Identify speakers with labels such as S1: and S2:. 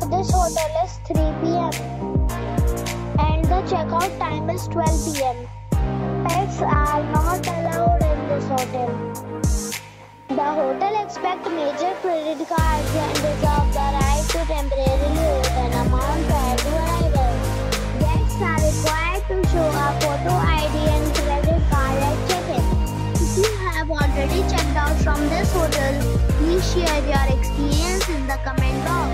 S1: this hotel is 3 p.m. and the check-out time is 12 p.m. Pets are not allowed in this hotel. The hotel expects major credit cards and reserves the right to temporarily hold amount prior to arrival. Guests are required to show a photo ID and credit card at check-in. If you have already checked out from this hotel, please share your experience in the comment box.